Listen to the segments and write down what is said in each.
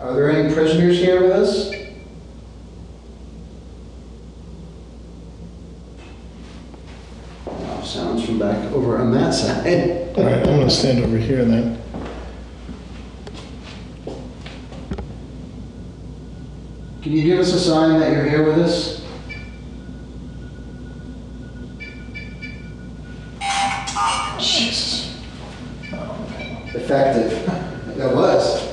Are there any prisoners here with us? Oh, Sounds from back over on that side. All right, I'm gonna stand over here then. Can you give us a sign that you're here with us? Jesus. Effective. That was.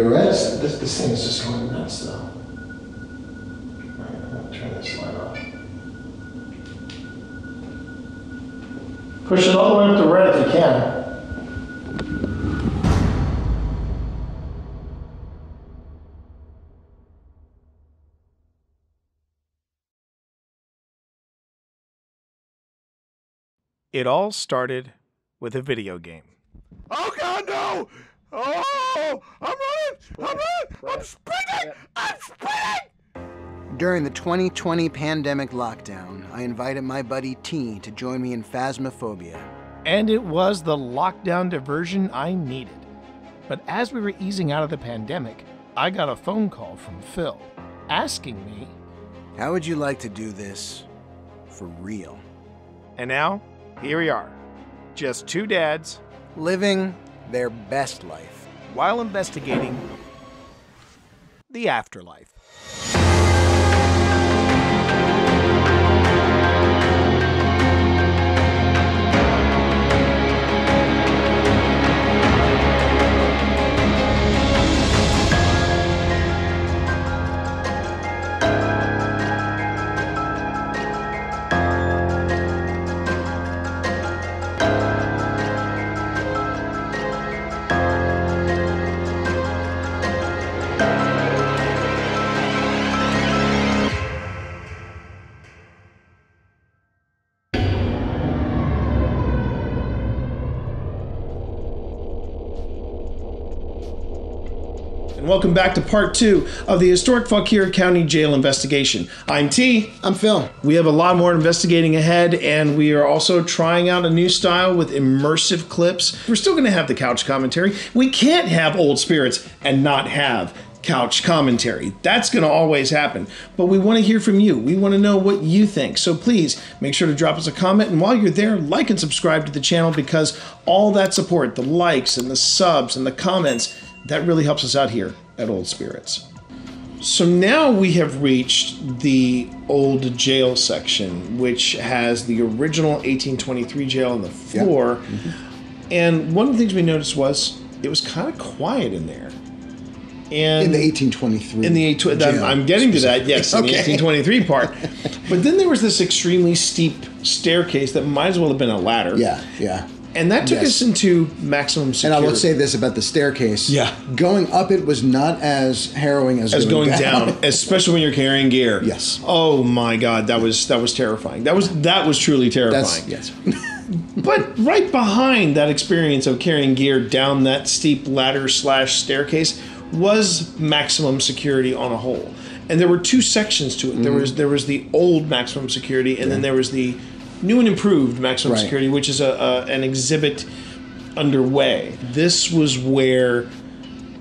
They've arrested. This, this thing is just going nuts though. All right, I'm gonna turn this light off. Push it all the way up to red if you can. It all started with a video game. Oh God, no! Oh, I'm running! I'm running! I'm sprinting! I'm sprinting! During the 2020 pandemic lockdown, I invited my buddy Tee to join me in Phasmophobia. And it was the lockdown diversion I needed. But as we were easing out of the pandemic, I got a phone call from Phil asking me, How would you like to do this for real? and now here we are. Just two dads Living their best life. while investigating the afterlife. Welcome back to part two of the historic Fauquier County Jail investigation. I'm Tee. I'm Phil. We have a lot more investigating ahead, and we are also trying out a new style with immersive clips. We're still going to have the couch commentary. We can't have old spirits and not have couch commentary. That's going to always happen. But we want to hear from you. We want to know what you think. So please make sure to drop us a comment. And while you're there, like and subscribe to the channel because all that support, the likes and the subs and the comments, that really helps us out here at Old Spirits. So now we have reached the old jail section, which has the original 1823 jail on the floor. Mm-hmm. And one of the things we noticed was it was kind of quiet in there. And In the 1823. in the 18 jail I'm getting to that, yes, in the 1823 part. but then there was this extremely steep staircase that might as well have been a ladder. Yeah, yeah. And that took Yes. us into maximum security. And. I will say this about the staircase. Yeah. Going up it was not as harrowing as, as going down, especially when you're carrying gear. Yes. Oh my god, that was that was terrifying. That was that was truly terrifying. That's yes. But right behind that experience of carrying gear down that steep ladder slash staircase was maximum security on a whole. And there were two sections to it. There Mm-hmm. was there was the old maximum security, and then there was the new and improved maximum Right. security, which is a, a an exhibit underway. This was where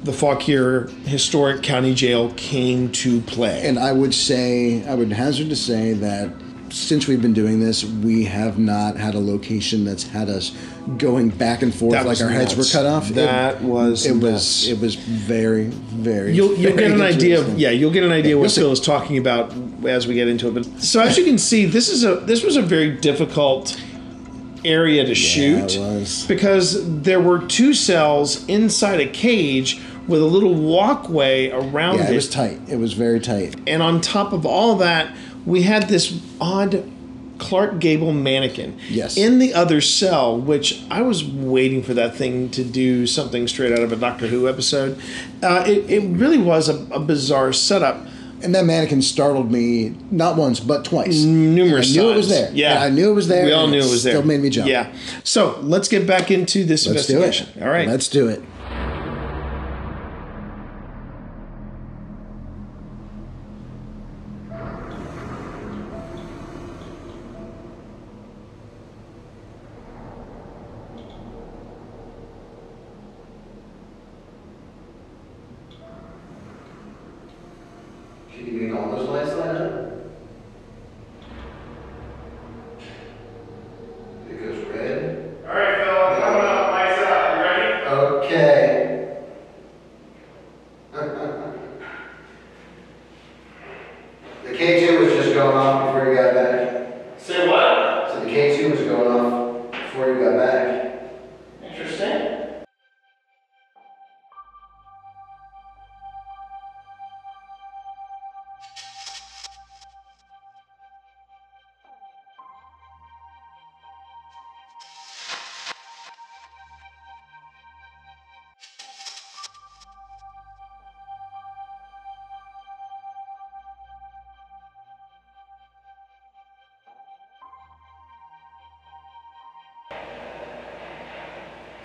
the Fauquier Historic County Jail came to play. And I would say, I would hazard to say that since we've been doing this, we have not had a location that's had us going back and forth That like our heads were cut off. That was it nuts. was it was very very. You'll, you'll very get an idea of yeah you'll get an idea you'll what. Phil is talking about as we get into it. But so as you can see, this is a this was a very difficult area to shoot it was. because there were two cells inside a cage with a little walkway around Yeah, it, it was tight. It was very tight. and on top of all that, we had this odd Clark Gable mannequin Yes. in the other cell, which I was waiting for that thing to do something straight out of a Doctor Who episode. Uh, it, it really was a, a bizarre setup. And that mannequin startled me not once but twice. Numerous I knew it was there. Yeah, I knew it was there. We all knew it was there. Still made me jump. Yeah. So let's get back into this Let's do investigation. it. All right. Let's do it.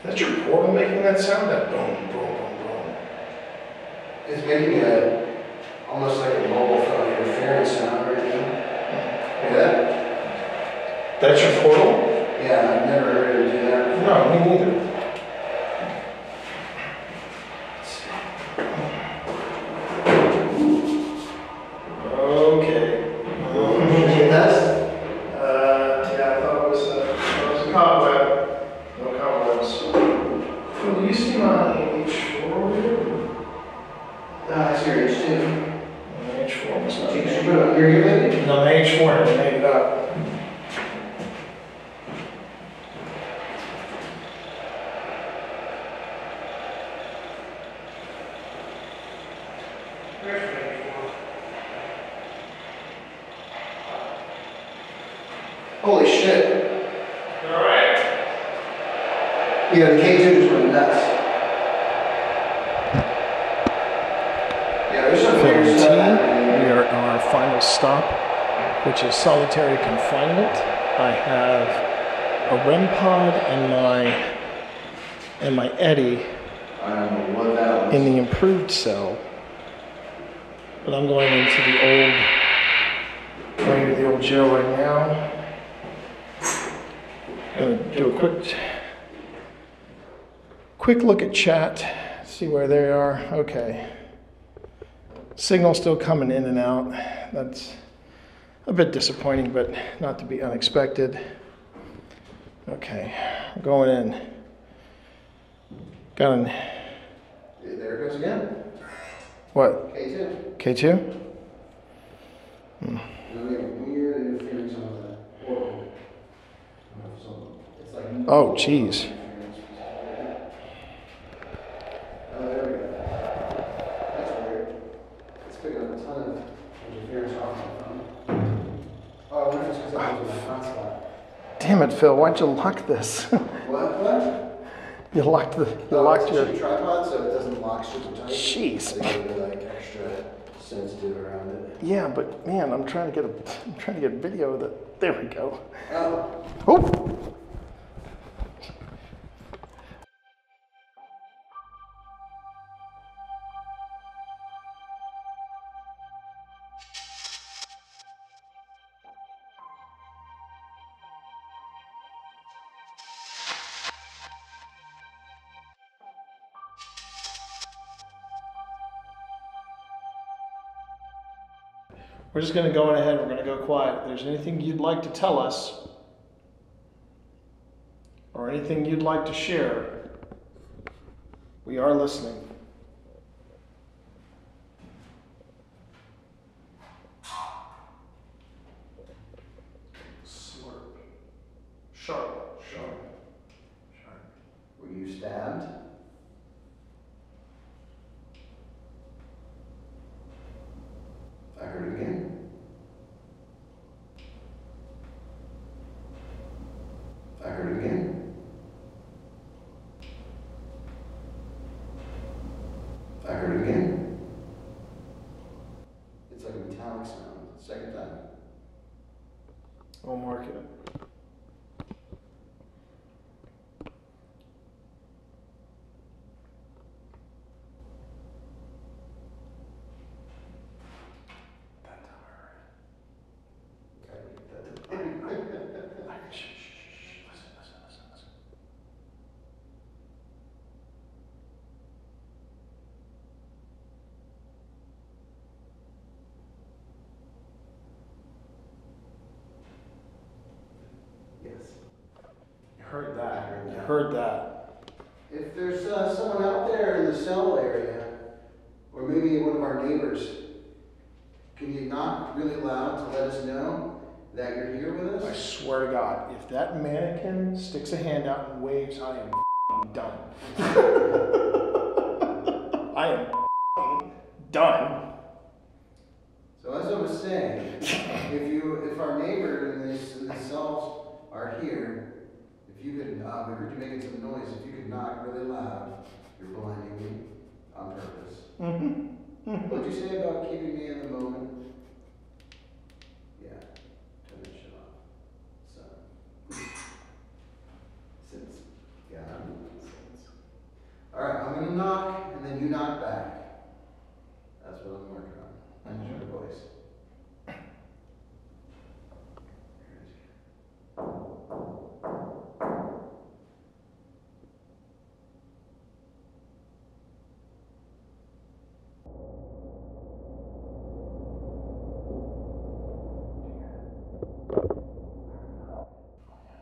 Is that your portal making that sound? That boom, boom, boom, boom. It's making a almost like a mobile phone interference sound right now. Hmm. Hear that? That's your portal? Yeah, I've never heard it do that. No, me neither. Okay. Can you test? Uh, yeah, I thought it was, uh, it was a cobweb. No cobwebs. Phil, do you see my H4 over here? Ah, I see your H2. H4 was not. Did you put it on your unit? No, my H4 I made it up. Holy shit. Alright. Yeah, the K2 just went nuts. Yeah, there's some weird Film T, stuff we happening. are on our final stop, which is solitary confinement. I have a REM pod and my and my Eddie in the improved cell. But I'm going into the old going into the old jail right now. Gonna do a quick quick look at chat, see where they are. Okay. Signal still coming in and out. That's a bit disappointing, but not to be unexpected. Okay, going in. Got an There it goes again. what? K2. K2? And we have Damn it, Phil. Why'd you lock this? What? What? you locked the. You Oh, locked your. tripod, so it doesn't lock super tight. Jeez. So you gotta like extra sensitive around it. Yeah, but man, I'm trying to get a. I'm trying to get video of that. There we go. Oh, Oh. We're just going to go on ahead. We're going to go quiet. If there's anything you'd like to tell us, or anything you'd like to share, we are listening. Heard that. If there's uh, someone out there in the cell area, or maybe one of our neighbors, can you knock really loud to let us know that you're here with us? I swear to God, if that mannequin sticks a hand out and waves, I am f***ing done. I am f***ing done. So as I was saying, if you, if our neighbor and cells are here, if you could, uh, we heard you making some noise, if you could knock really loud, you're blinding me on purpose. What'd you say about keeping me in the moment? Yeah, turn that shit off. So. Since, yeah, I'm, since. Alright, I'm gonna knock, and then you knock back. That's what I'm working on. I just heard a voice.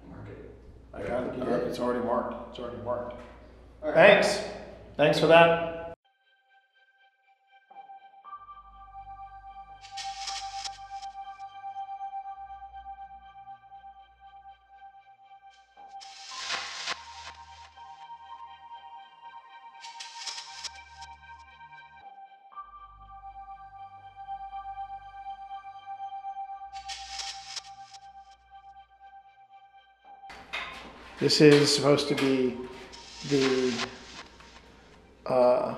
Mark it. I got it. Yeah, It's already marked. It's already marked. Right. Thanks. Thanks for that. This is supposed to be the uh,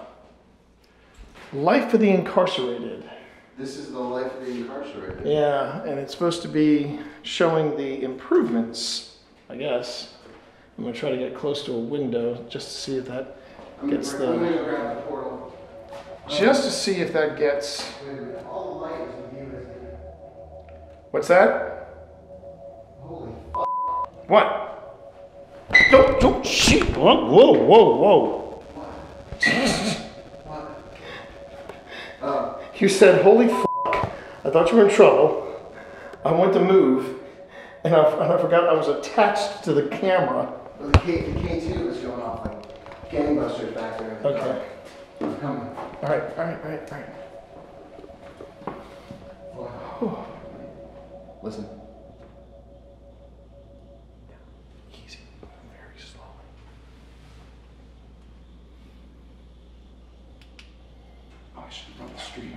life of the incarcerated. This is the life of the incarcerated. Yeah, and it's supposed to be showing the improvements, I guess. I'm gonna try to get close to a window just to see if that I'm gets gonna, I'm the, gonna grab the portal. just to see if that gets, Wait a minute, all the light is in view, isn't it? what's that? Holy f***. What? Don't, don't, shit, whoa, whoa, whoa, whoa. What? Oh, You said, holy f***, I thought you were in trouble. I went to move, and I, and I forgot I was attached to the camera. well, the K, the K2 is going off like gangbusters back there in the Okay. dark. I'm coming. All right, all right, all right, all right. Listen. Easy, very slowly. Oh, I should run the street.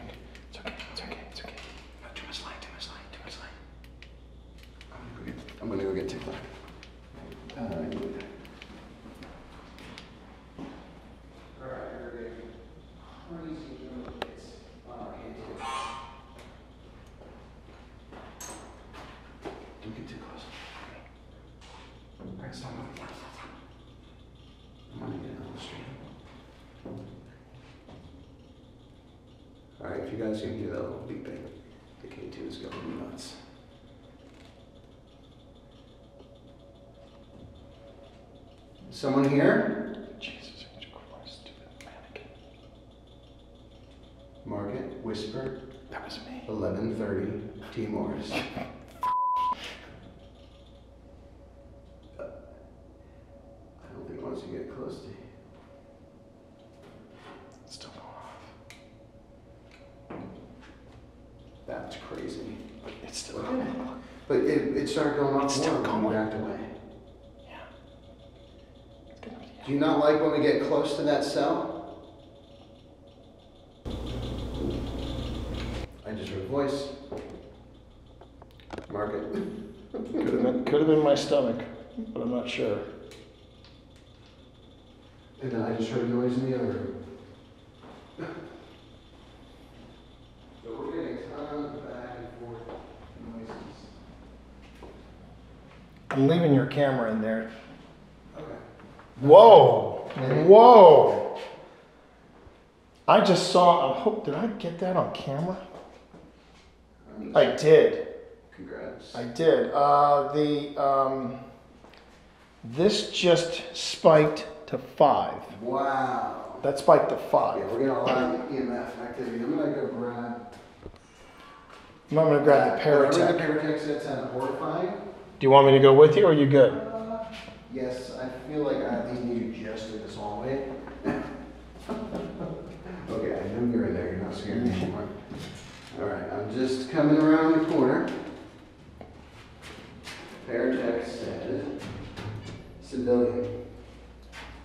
It's okay, it's okay, it's okay. No, too much light, too much light, too much light. I'm gonna go get, I'm gonna go get TikTok. Uh, I need it. Alright, everybody. Crazy little kids on our K2. Don't get too close. Alright, stop moving. I'm gonna get on the street. Alright, if you guys can hear that little beeping, the K2 is going nuts. Someone here? Jesus Christ, stupid mannequin. Market, whisper, That was me. 1130, T. Morris. I don't think once you get close to you. It's still going off. That's crazy. But it's still going. But it, it started going off It's still more when we going. backed away. Yeah. It's gonna be. Do you not like when we get close to that cell? I just heard a voice. Market. Could have been, could have been my stomach, but I'm not sure. And then I just heard a noise in the other room. So we're getting tons of back and forth noises. I'm leaving your camera in there. Okay. Whoa! Whoa! I just saw. I hope. Did I get that on camera? I did. Congrats. I did. Uh, the um, this just spiked to five. Wow. That spiked to five. Yeah, we're getting a lot of EMF activity. I'm gonna go grab. I'm gonna grab the Whatever The Paratech. Paratech sets on horrifying. Do you want me to go with you, or are you good? Uh, Yes, I feel like I at least need you just in this hallway. Okay, I knew you were there, you're not scared anymore. All right, I'm just coming around the corner. Paratech said civilian.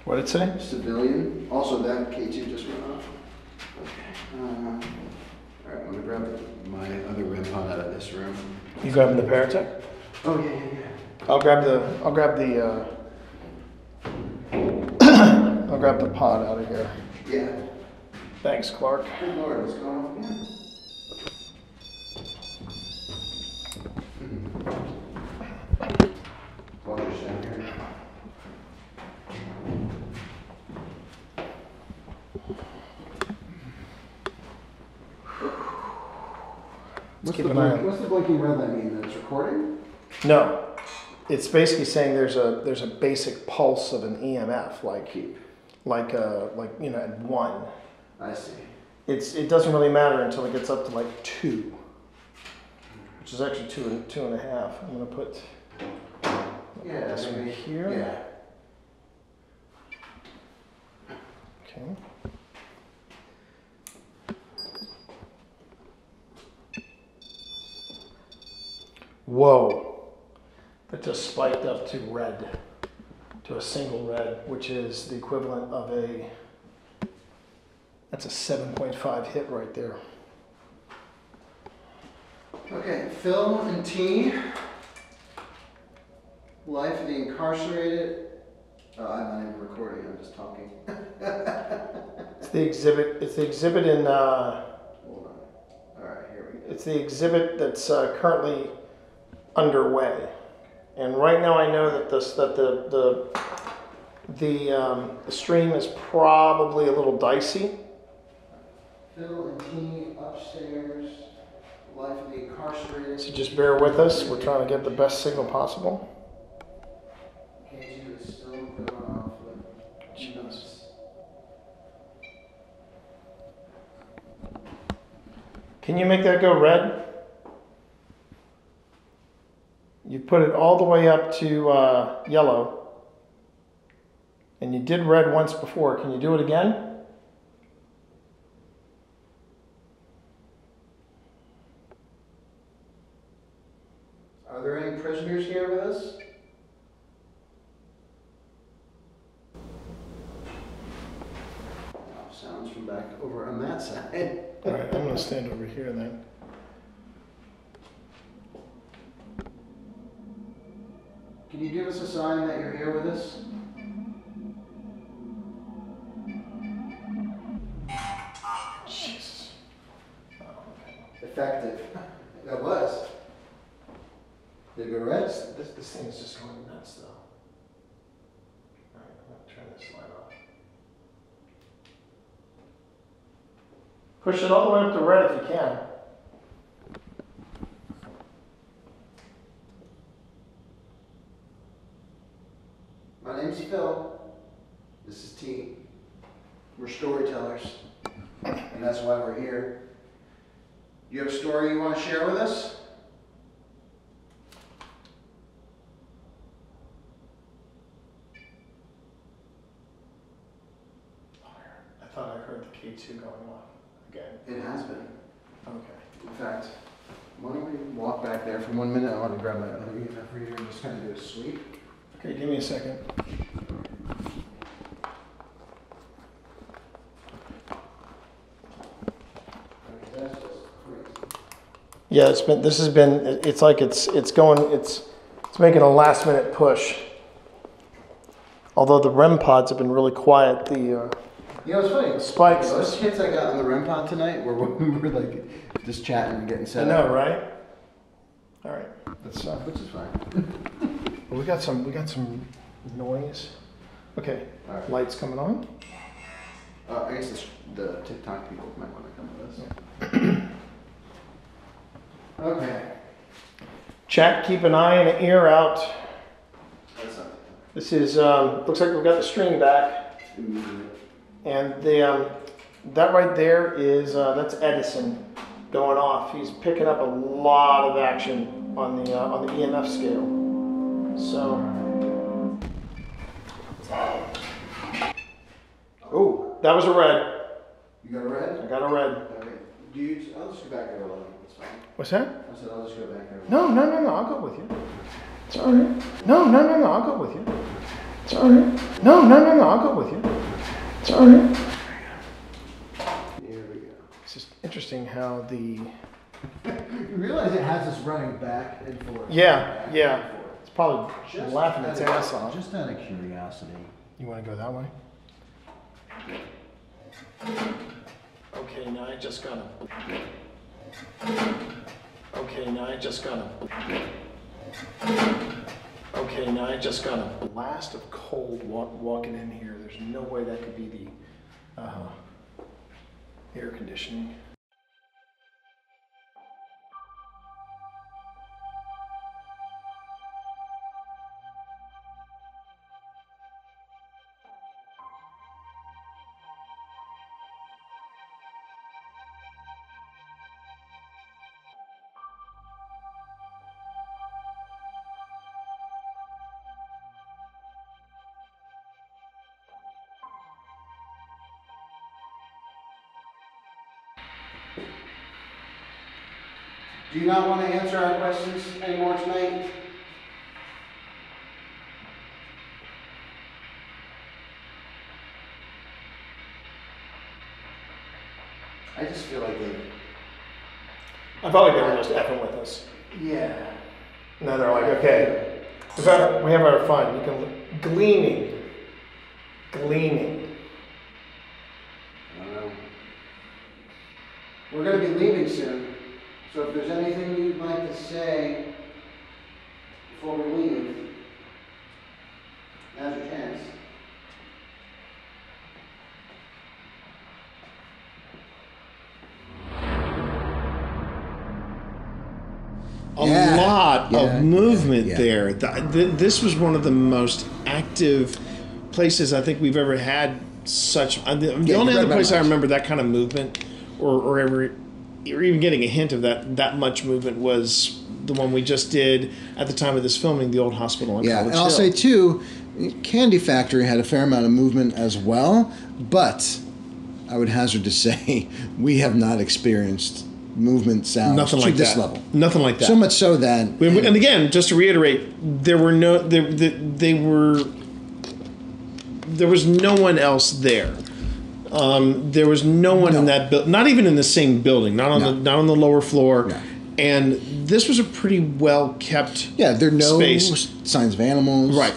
What did it say? Civilian, also that K2 just went off. Okay. uh, All right, I'm gonna grab my other REM pod out of this room. You grabbing the Paratech? Oh, yeah, yeah, yeah. I'll grab the. I'll grab the. Uh, I'll grab the pod out of here. Yeah. Thanks, Clark. Good lord, what's going on here? Water's down here. What's the, an eye blink, on- what's the blinking red light mean? That it's recording? No, it's basically saying there's a there's a basic pulse of an EMF, like Keep. like uh like you know at one. I see. It's it doesn't really matter until it gets up to like two, which is actually two and two and a half. I'm gonna put Yeah, this one maybe. here. Yeah. Okay. Whoa. That just spiked up to red, to a single red, which is the equivalent of a, that's a 7.5 hit right there. Okay, Phil and Tee. Life of the incarcerated. Oh, I'm not even recording, I'm just talking. It's the exhibit, it's the exhibit in, uh, Hold on. Alright, here we go. It's the exhibit that's uh, currently underway, and right now I know that this that the the the, um, the stream is probably a little dicey. Phil and Tee upstairs. Life of the incarcerated. So just bear with us. We're trying to get the best signal possible. K2 is still going off with nuts. Can you make that go red? You put it all the way up to uh, yellow, and you did red once before. Can you do it again? Are there any prisoners here with us? Oh, Sounds from back over on that side. All right, I'm gonna stand over here then. Can you give us a sign that you're here with us? Jesus. Effective. That was. Did it? This, this, this thing is just going nuts though. Alright, I'm gonna turn this light off. Push it all the way up to red if you can. My name's Phil. This is Tee. We're storytellers. And that's why we're here. You have a story you want to share with us? I thought I heard the K2 going off again. It has been. Okay. In fact, why don't we walk back there for one minute? I want to grab my other EMF reader and just kind of do a sweep. Okay, give me a second. Okay, that's just crazy. Yeah, it's been, this has been, it's like it's, it's going, it's, it's making a last minute push. Although the REM pods have been really quiet, the, uh, You know, it's funny. Spikes. Those hits I got on the REM pod tonight were when we were like just chatting and getting set. I know, up. right? All right, uh, Which is fine. we got some, we got some noise. Okay, right. lights coming on. Uh, I guess the, the TikTok people might want to come with us. okay. Chat, keep an eye and an ear out. That's. This is, um, looks like we've got the string back. And the, um, that right there is, uh, that's Edison going off. He's picking up a lot of action on the uh, on the EMF scale. So, oh, that was a red. You got a red. I got a red. Okay. Do you? I'll just go back there. It's fine. What's that? I said I'll just go back there. No, no, no, no. I'll go with you. It's all right. No, no, no, no. I'll go with you. It's all right. No, no, no, no. I'll go with you. It's all right. Here we go. It's just interesting how the you realize it has us running back and forth. yeah, back yeah. forth. It's probably Just laughing its out of- ass off. Just out of curiosity. You want to go that way? Okay, now I just got a. Okay, now I just got a. Okay, now I just got a blast of cold walk, walking in here. There's no way that could be the uh, air conditioning. Do you not want to answer our questions anymore tonight? I just feel like they, I felt like they were just effing with us. yeah. Now they're like, okay, we have, we have our fun. You can gleaning, gleaning. I don't know. We're gonna be leaving soon, so if there's anything you'd like to say before we leave, now's your chance. a Yeah. lot Yeah, of movement yeah, yeah. there. Th- th- this was one of the most active places I think we've ever had such. Uh, the, the Yeah, only other place I remember that kind of movement, or, or ever, or even getting a hint of that that much movement was the one we just did at the time of this filming, the old hospital in Yeah, College and I'll say too, Candy Factory had a fair amount of movement as well, but I would hazard to say we have not experienced movement sounds nothing to like this that. level. Nothing like that. So much so that And and again, just to reiterate, there were no there they, they were there was no one else there. Um, there was no one in that building, not even in the same building, not on No. the not on the lower floor. No. And this was a pretty well kept yeah, there are no space. signs of animals. Right.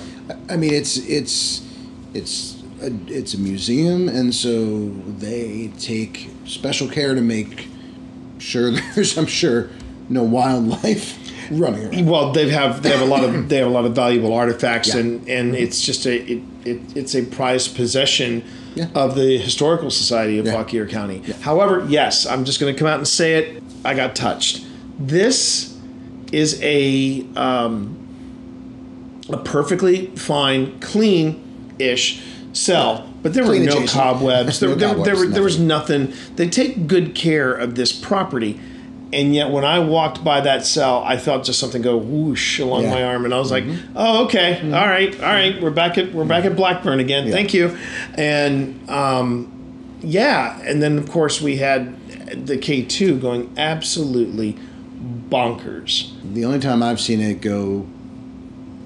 I- I mean, it's it's it's a, it's a museum, and so they take special care to make sure there's, I'm sure, no wildlife running around. Well, they have they have a lot of they have a lot of valuable artifacts, Yeah. and and it's just a it, it it's a prized possession Yeah. of the historical society of Yeah. Fauquier County. However, yes, I'm just going to come out and say it. I got touched. This is a um, a perfectly fine, clean-ish cell, but there Clean were no adjacent. cobwebs. There, No there, there, cobwebs, were, there was nothing. They take good care of this property. And yet, when I walked by that cell, I felt just something go whoosh along Yeah. my arm, and I was like, "Oh, okay, all right, all right, we're back at we're back at Blackburn again. Thank you." And um, yeah, and then of course we had the K two going absolutely bonkers. The only time I've seen it go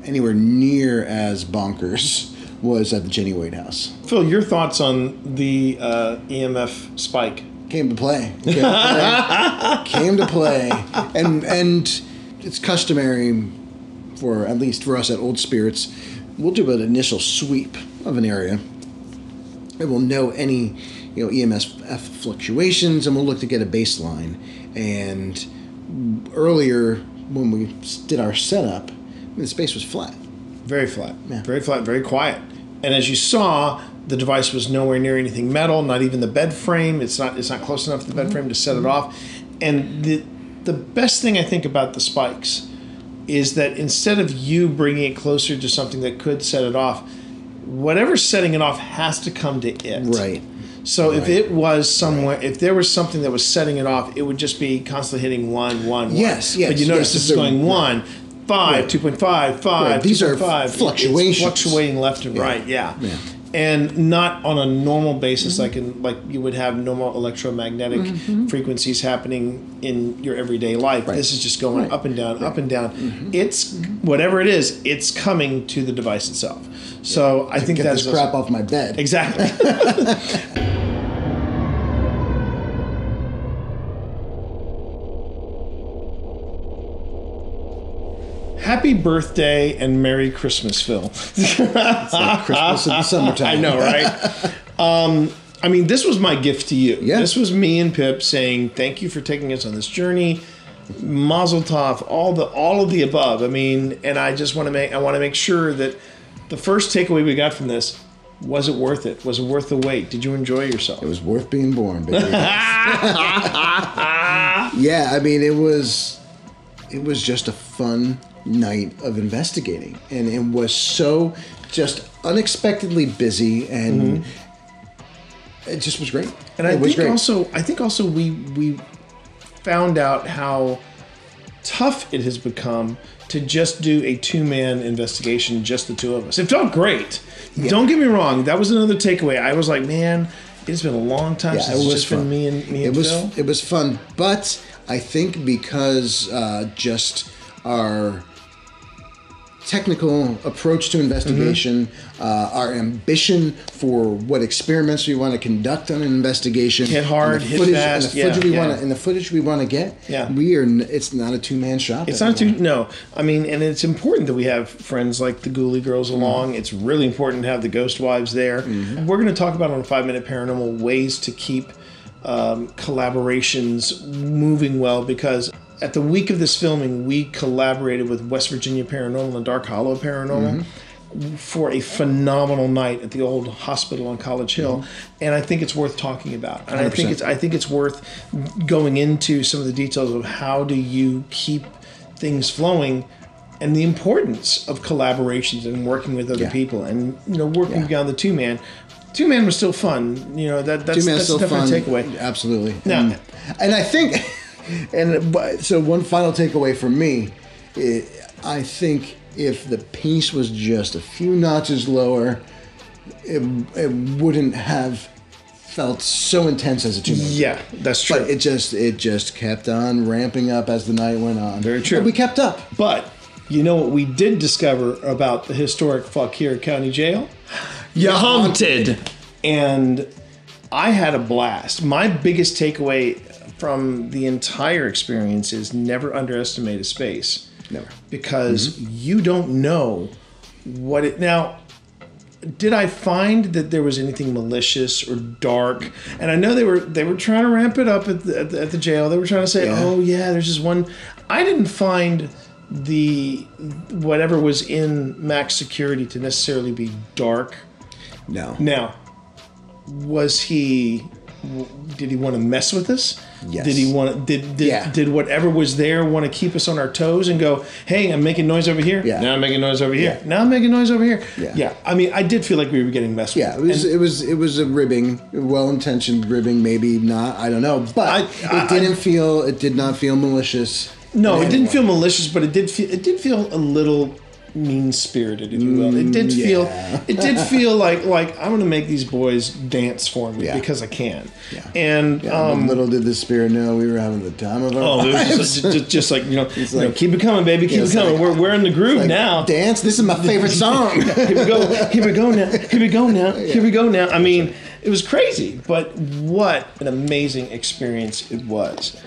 anywhere near as bonkers was at the Jenny Wade house. Phil, your thoughts on the uh, EMF spike? Came to play. Came to play. Came to play. And and it's customary for at least for us at Old Spirits, we'll do an initial sweep of an area. And we'll know any you know EMS fluctuations, and we'll look to get a baseline. And earlier when we did our setup, the space was flat. Very flat. Yeah. Very flat, very quiet. And as you saw, the device was nowhere near anything metal, not even the bed frame. It's not it's not close enough to the bed mm-hmm. frame to set it off. And the the best thing I think about the spikes is that instead of you bringing it closer to something that could set it off, whatever's setting it off has to come to it. Right. So if it was somewhere, if there was something that was setting it off, it would just be constantly hitting one, one, one. Yes, yes, But you notice yes, this is going one, five, Right. 2.5, 5, Right, these are 2.5. It's fluctuating left and Yeah. right, yeah. Yeah. And not on a normal basis like in like you would have normal electromagnetic mm-hmm. frequencies happening in your everyday life. This is just going up and down, up and down. Mm-hmm. It's mm-hmm. whatever it is, it's coming to the device itself. So I think Get that's this crap off my bed. exactly. Happy birthday and Merry Christmas, Phil. Christmas in the summertime. I know, right? um, I mean, this was my gift to you. Yeah. This was me and Pip saying thank you for taking us on this journey. Mazel tov, all the all of the above. I mean, and I just want to make I want to make sure that the first takeaway we got from this was it worth it? Was it worth the wait? Did you enjoy yourself? It was worth being born, baby. yeah, I mean, it was it was just a fun night of investigating, and it was so just unexpectedly busy, and it just was great. Mm-hmm. And I it was think also I think also we we found out how tough it has become to just do a two man investigation, just the two of us. It felt great. Don't get me wrong. That was another takeaway. I was like, man, it's been a long time Yeah, since it was just fun. been me and me it and was Phil. it was fun, but I think because uh, just our technical approach to investigation, Mm-hmm. uh, our ambition for what experiments we want to conduct on an investigation, Hit hard, hit footage, fast, and the footage yeah, we want yeah. to, and the footage we want to get. Yeah. we are. It's not a two man shop. It's not two. no. I mean, and it's important that we have friends like the Ghoulie Girls Mm-hmm. along. It's really important to have the Ghost Wives there. We're going to talk about on Five Minute Paranormal ways to keep um, collaborations moving well because at the week of this filming, we collaborated with West Virginia Paranormal and Dark Hollow Paranormal. For a phenomenal night at the old hospital on College Hill, and I think it's worth talking about. And I think it's I think it's worth going into some of the details of how do you keep things flowing and the importance of collaborations and working with other Yeah. people and you know working Yeah. beyond the two man. Two man was still fun. You know that that's, Two that's still fun. takeaway. Absolutely. Now- and, and I think, and so one final takeaway from me, i I think if the pace was just a few notches lower, it, it wouldn't have felt so intense as a two man. Yeah, that's true. But it just it just kept on ramping up as the night went on. Very true. And we kept up. But you know what we did discover about the historic Fauquier County Jail? You haunted. And I had a blast. My biggest takeaway from the entire experience is never underestimate a space. Never. Because mm-hmm. you don't know what it now did I find that there was anything malicious or dark? And I know they were they were trying to ramp it up at the, at the, at the jail. They were trying to say, Yeah. "Oh yeah, there's this one." I didn't find the whatever was in max security to necessarily be dark. No. Now, was he? Did he want to mess with us? Yes. Did he want to? Did did, Yeah. did whatever was there want to keep us on our toes and go? Hey, I'm making noise over here. Yeah. Now I'm making noise over here. Yeah. Now I'm making noise over here. Yeah. Yeah. I mean, I did feel like we were getting messed with. Yeah, it was And- it was it was a ribbing, well intentioned ribbing, maybe not. I don't know, but I- I- it didn't feel it did not feel malicious. No, it didn't feel malicious, but it did feel it did feel a little mean spirited, if you will. It did feel Mm, it did feel like like I'm gonna make these boys dance for me Yeah. because I can. Yeah. And Yeah, um, little did the spirit know we were having the time of our Oh, it lives. was just, just, like you know, you know, keep it coming, baby, keep it coming. like- we're, we're in the groove Like, now. Dance. This is my favorite song. Here we go. Here we go now. Here we go now. Here we go now. I mean, it was crazy, but what an amazing experience it was.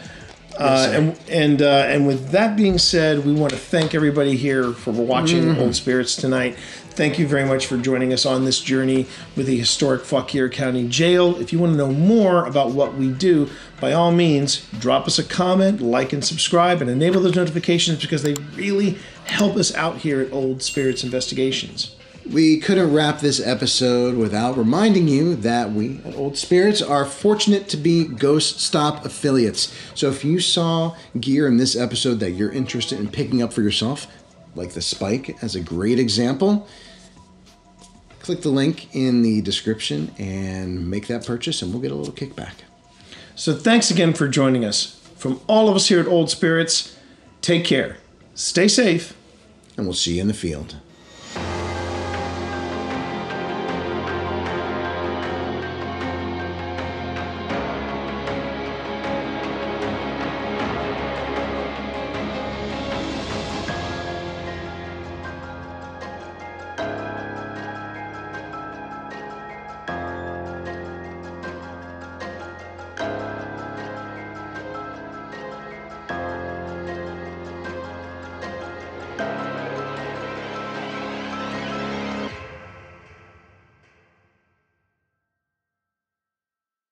Uh, and and uh, and with that being said, we want to thank everybody here for watching Mm-hmm. Old Spirits tonight. Thank you very much for joining us on this journey with the historic Fauquier County Jail. If you want to know more about what we do, by all means, drop us a comment, like and subscribe, and enable those notifications because they really help us out here at Old Spirits Investigations. We couldn't wrap this episode without reminding you that we at Old Spirits are fortunate to be GhostStop affiliates. So if you saw gear in this episode that you're interested in picking up for yourself, like the Spike as a great example, click the link in the description and make that purchase, and we'll get a little kickback. So thanks again for joining us. From all of us here at Old Spirits, take care, stay safe, And we'll see you in the field.